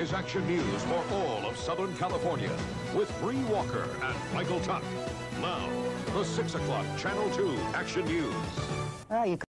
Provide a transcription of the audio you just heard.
is Action News for all of Southern California with Bree Walker and Michael Tuck. Now, the 6 o'clock Channel 2 Action News. Well, you